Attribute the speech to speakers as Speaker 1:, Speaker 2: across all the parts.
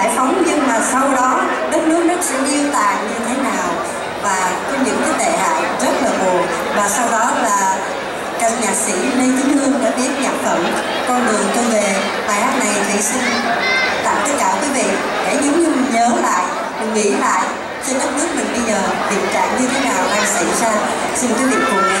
Speaker 1: giải phóng, nhưng mà sau đó đất nước nó sẽ điêu tàn như thế nào. Và có những cái tệ hại rất là buồn. Và sau đó là các nhạc sĩ Lê Kính Hương đã viết nhạc phẩm Con đường tôi về. Bài hát này thủy xin tặng tất cả quý vị để giống như mình nhớ lại, mình nghĩ lại trên đất nước mình bây giờ hiện trạng như thế nào đang xảy ra. Xin quý vị cùng nghe.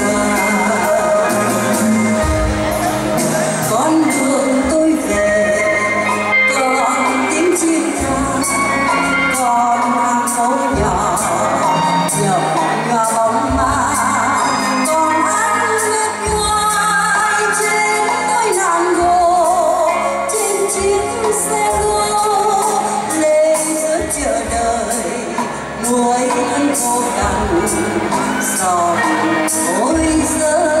Speaker 1: ai cũng thấy vô tận sầu mỗi giờ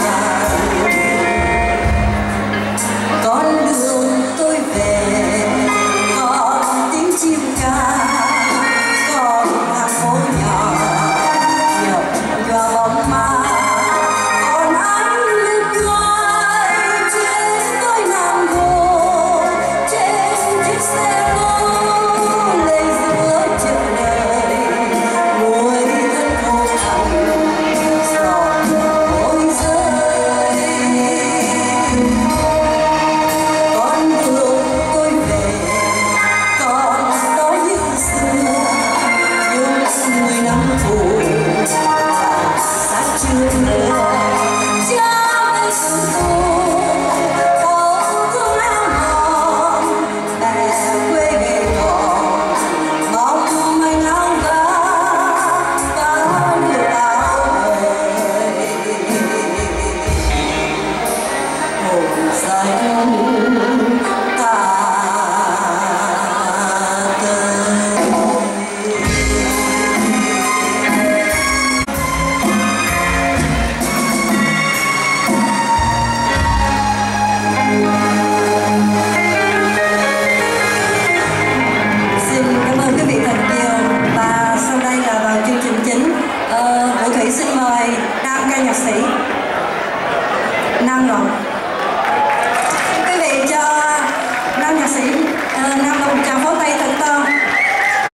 Speaker 1: 爱你